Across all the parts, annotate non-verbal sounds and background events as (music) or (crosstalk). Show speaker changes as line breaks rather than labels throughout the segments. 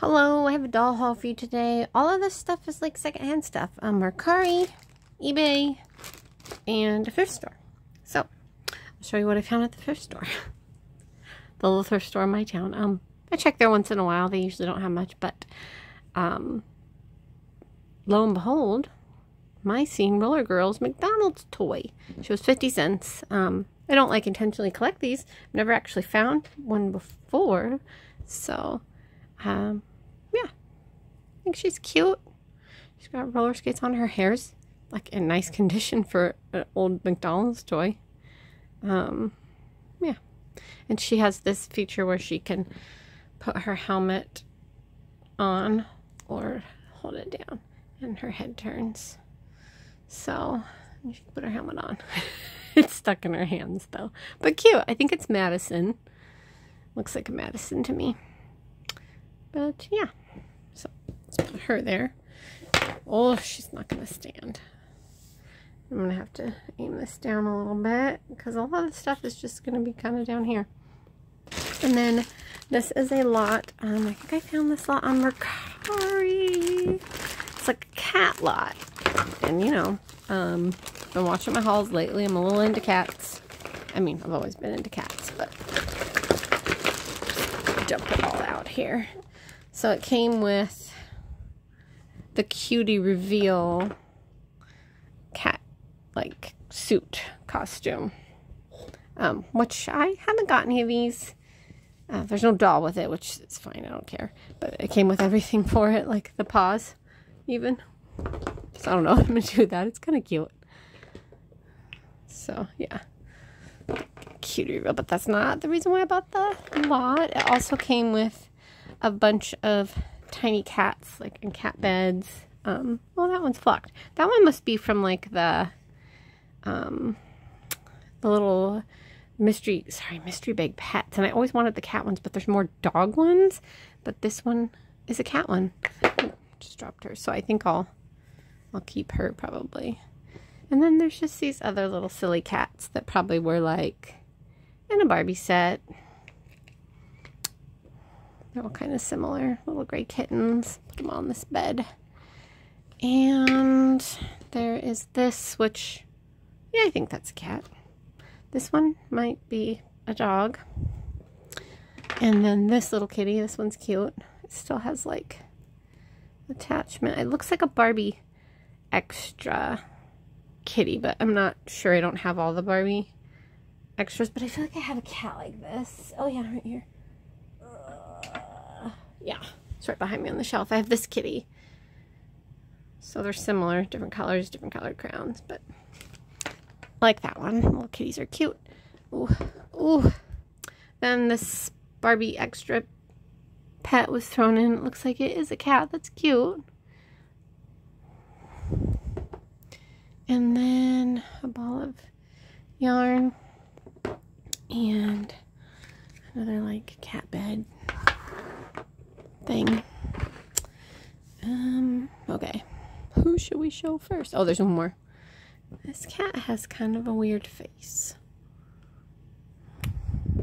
Hello, I have a doll haul for you today. All of this stuff is like secondhand stuff. Um, Mercari, eBay, and a thrift store. So, I'll show you what I found at the thrift store. (laughs) the little thrift store in my town. Um, I check there once in a while. They usually don't have much, but um, lo and behold, my scene Roller Girls McDonald's toy. She was 50 cents. Um, I don't like intentionally collect these. I've never actually found one before. So, um, think she's cute. She's got roller skates on. Her hair's like in nice condition for an old McDonald's toy. Um, yeah. And she has this feature where she can put her helmet on or hold it down and her head turns. So, she can put her helmet on. (laughs) it's stuck in her hands though. But cute. I think it's Madison. Looks like a Madison to me. But yeah, let's put her there. Oh, she's not going to stand. I'm going to have to aim this down a little bit because a lot of the stuff is just going to be kind of down here. And then this is a lot. Um, I think I found this lot on Mercari. It's like a cat lot. And you know, um, been watching my hauls lately. I'm a little into cats. I mean, I've always been into cats, but dump it all out here. So it came with the cutie reveal cat like suit costume. Um, which I haven't got any of these. Uh, there's no doll with it, which is fine. I don't care. But it came with everything (laughs) for it, like the paws, even. So I don't know (laughs) I'm to do that. It's kind of cute. So, yeah. Cutie reveal. But that's not the reason why I bought the lot. It also came with a bunch of tiny cats, like in cat beds. Um, well, that one's flocked. That one must be from like the, um, the little mystery, sorry, mystery bag pets. And I always wanted the cat ones, but there's more dog ones. But this one is a cat one. just dropped her. So I think I'll, I'll keep her probably. And then there's just these other little silly cats that probably were like in a Barbie set. They're all kind of similar. Little gray kittens. Put them on this bed. And there is this, which, yeah, I think that's a cat. This one might be a dog. And then this little kitty, this one's cute. It still has like attachment. It looks like a Barbie extra kitty, but I'm not sure. I don't have all the Barbie extras, but I feel like I have a cat like this. Oh yeah, right here yeah, it's right behind me on the shelf. I have this kitty. So they're similar, different colors, different colored crowns, but I like that one. Little kitties are cute. Ooh, ooh. Then this Barbie extra pet was thrown in. It looks like it is a cat. That's cute. And then a ball of yarn and another like cat bed thing. Um, okay. Who should we show first? Oh, there's one more. This cat has kind of a weird face.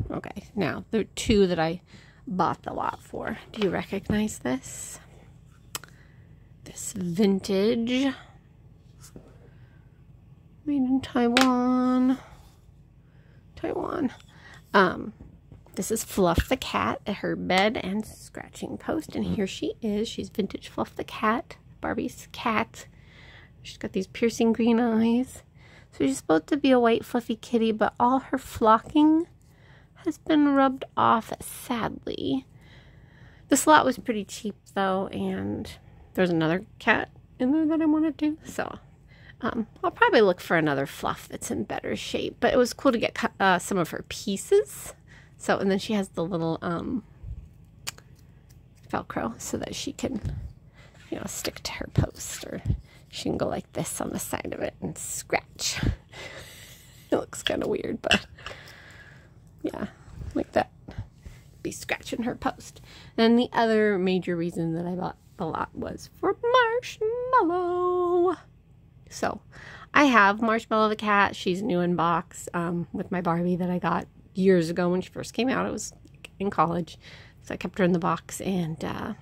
Okay, now the two that I bought the lot for. Do you recognize this? This vintage made in Taiwan. Taiwan. Um, this is Fluff the cat at her bed and scratching post. And here she is. She's vintage Fluff the cat, Barbie's cat. She's got these piercing green eyes. So she's supposed to be a white fluffy kitty, but all her flocking has been rubbed off, sadly. The slot was pretty cheap, though, and there's another cat in there that I wanted to. So um, I'll probably look for another fluff that's in better shape. But it was cool to get uh, some of her pieces so, and then she has the little um, Velcro so that she can, you know, stick to her post or she can go like this on the side of it and scratch. (laughs) it looks kind of weird, but yeah, like that. Be scratching her post. And the other major reason that I bought the lot was for Marshmallow. So, I have Marshmallow the cat. She's new in box um, with my Barbie that I got years ago when she first came out. I was in college, so I kept her in the box, and uh,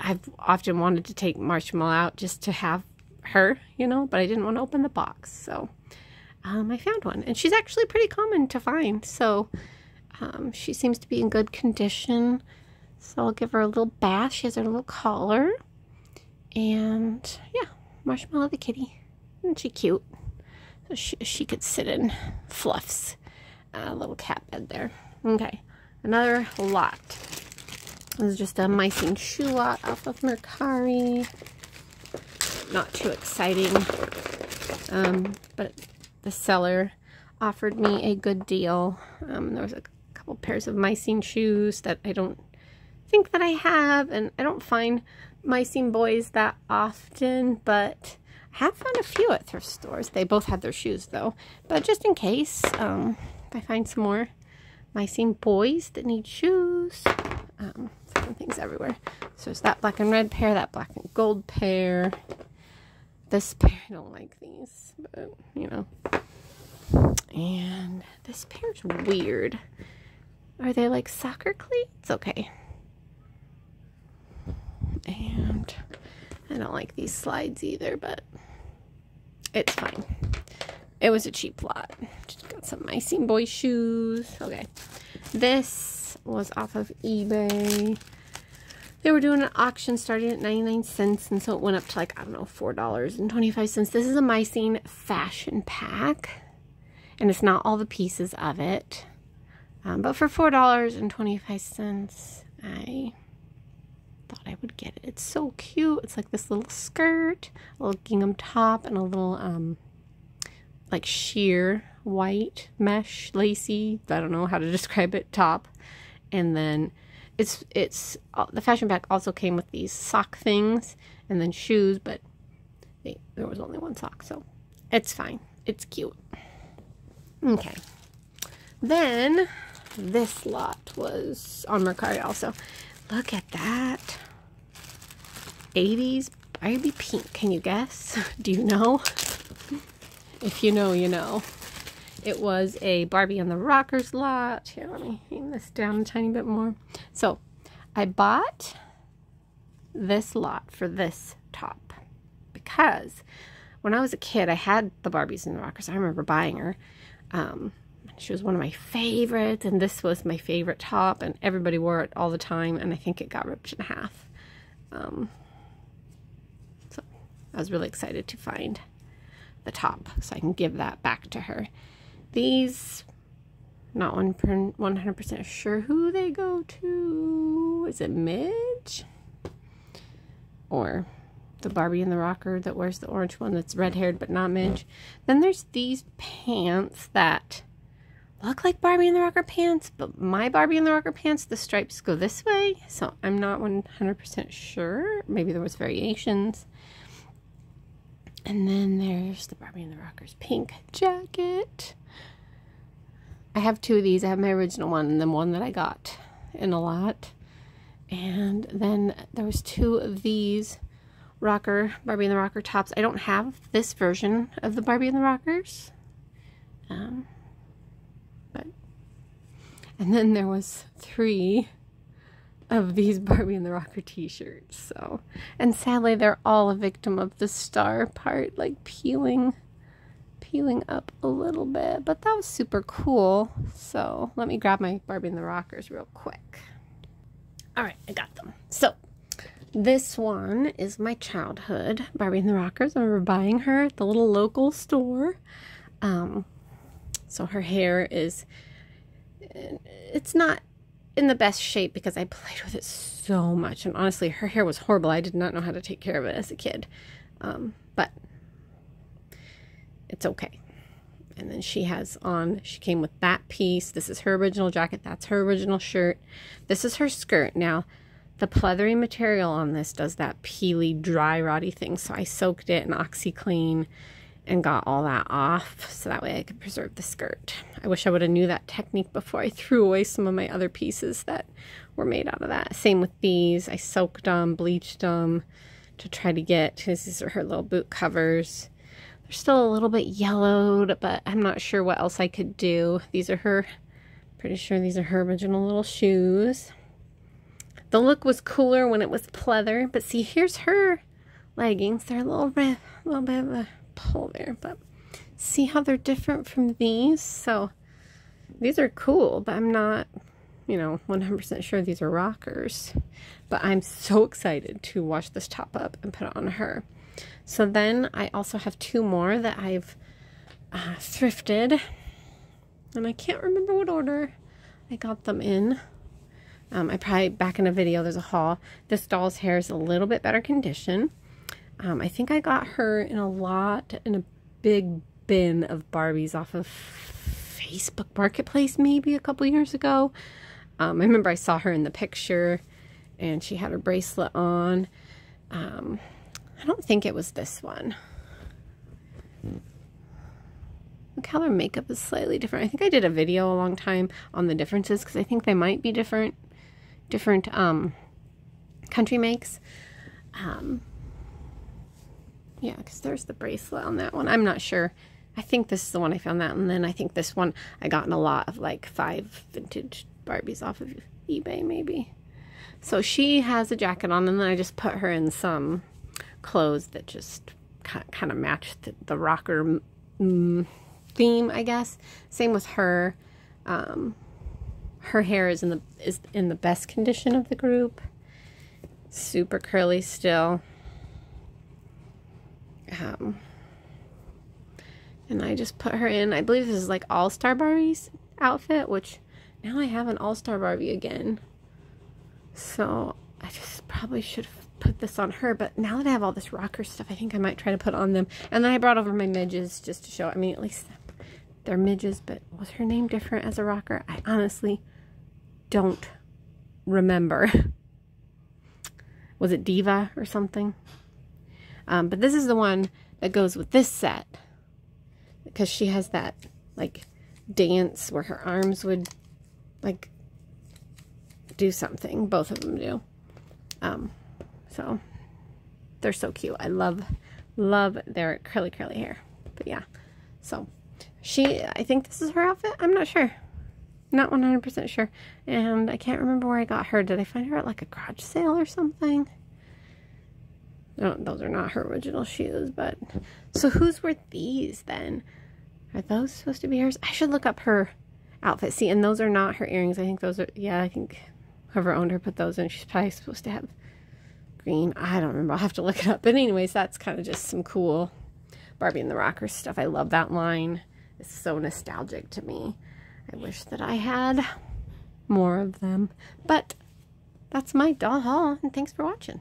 I've often wanted to take Marshmallow out just to have her, you know, but I didn't want to open the box. So um, I found one. And she's actually pretty common to find. So um, she seems to be in good condition. So I'll give her a little bath. She has her little collar. And yeah, Marshmallow the kitty. Isn't she cute? So she, she could sit in Fluff's uh, little cat bed there. Okay, another lot. This is just a My Scene shoe lot off of Mercari. Not too exciting. Um, but the seller offered me a good deal. Um, there was a couple pairs of My Scene shoes that I don't think that I have, and I don't find My Scene boys that often, but I have found a few at thrift stores. They both had their shoes though, but just in case, um, if I find some more My Scene boys that need shoes, um, things everywhere. So it's that black and red pair, that black and gold pair. This pair, I don't like these, but you know. And this pair's weird. Are they like soccer cleats? Okay. And I don't like these slides either, but it's fine. It was a cheap lot. Just got some My Scene Boy shoes. Okay. This was off of eBay. They were doing an auction starting at 99 cents, and so it went up to like, I don't know, $4.25. This is a My Scene fashion pack, and it's not all the pieces of it. Um, but for $4.25, I thought I would get it. It's so cute. It's like this little skirt, a little gingham top, and a little, um, like sheer white mesh, lacy, I don't know how to (laughs) describe it, top. And then it's it's uh, the fashion pack also came with these sock things and then shoes, but they, there was only one sock, so it's fine. It's cute. Okay. Then this lot was on Mercari also. Look at that. 80s Barbie pink. Can you guess? (laughs) Do you know? If you know, you know. It was a Barbie and the Rockers lot. Here, let me hang this down a tiny bit more. So, I bought this lot for this top because when I was a kid, I had the Barbies and the Rockers. I remember buying her. Um, she was one of my favorites, and this was my favorite top, and everybody wore it all the time, and I think it got ripped in half. Um, so I was really excited to find the top so I can give that back to her. These, not 100% sure who they go to. Is it Midge? Or the Barbie and the Rocker that wears the orange one that's red haired but not Midge. Then there's these pants that look like Barbie and the Rocker pants, but my Barbie and the Rocker pants, the stripes go this way. So I'm not 100% sure. Maybe there was variations. And then there's the Barbie and the Rockers pink jacket. I have two of these. I have my original one and then one that I got in a lot. And then there was two of these rocker, Barbie and the Rocker tops. I don't have this version of the Barbie and the Rockers. Um, but, and then there was three of these Barbie and the Rocker t-shirts. So, and sadly they're all a victim of the star part, like peeling peeling up a little bit, but that was super cool. So let me grab my Barbie and the Rockers real quick. All right, I got them. So this one is my childhood Barbie and the Rockers. I remember buying her at the little local store. Um, so her hair is, it's not in the best shape because I played with it so much. And honestly, her hair was horrible. I did not know how to take care of it as a kid. Um, but it's okay. And then she has on, she came with that piece. This is her original jacket. That's her original shirt. This is her skirt. Now, the pleathery material on this does that peely, dry, rotty thing. So I soaked it in OxiClean and got all that off so that way I could preserve the skirt. I wish I would have knew that technique before I threw away some of my other pieces that were made out of that. Same with these. I soaked them, bleached them to try to get, because these are her little boot covers. They're still a little bit yellowed, but I'm not sure what else I could do. These are her, pretty sure these are her original little shoes. the look was cooler when it was pleather. But see, here's her leggings. They're a little bit, a little bit of a pull there, but see how they're different from these? So these are cool, but I'm not, you know, 100% sure these are rockers. But I'm so excited to wash this top up and put it on her. So then I also have two more that I've uh, thrifted. And I can't remember what order I got them in. Um, I probably, back in a video, there's a haul. This doll's hair is a little bit better condition. Um, I think I got her in a lot, in a big bin of Barbies off of Facebook Marketplace maybe a couple years ago. Um, I remember I saw her in the picture and she had her bracelet on. Um, I don't think it was this one. Look how their makeup is slightly different. I think I did a video a long time on the differences because I think they might be different, different um, country makes. Um, yeah, because there's the bracelet on that one. I'm not sure. I think this is the one I found that. And then I think this one I got in a lot of like five vintage Barbies off of eBay maybe. So she has a jacket on and then I just put her in some clothes that just kind of match the, the rocker mm, theme, I guess. Same with her. Um, her hair is in the is in the best condition of the group. Super curly still. Um, and I just put her in. I believe this is like All Star Barbie's outfit, which now I have an All Star Barbie again. So I just probably should put this on her. But now that I have all this rocker stuff, I think I might try to put on them. And then I brought over my midges just to show. I mean, at least they're midges, but was her name different as a rocker? I honestly don't remember. (laughs) was it Diva or something? Um, but this is the one that goes with this set. Because she has that, like, dance where her arms would, like, do something. Both of them do. Um, so they're so cute. I love, love their curly, curly hair. But yeah, so she, I think this is her outfit. I'm not sure. Not 100% sure. And I can't remember where I got her. Did I find her at like a garage sale or something? No, those are not her original shoes, but so whose were these then? Are those supposed to be hers? I should look up her outfit. See, and those are not her earrings. I think those are, yeah, I think whoever owned her put those in. She's probably supposed to have green. I don't remember. I'll have to look it up. But anyways, that's kind of just some cool Barbie and the Rockers stuff. I love that line. It's so nostalgic to me. I wish that I had more of them. But that's my doll haul, and thanks for watching.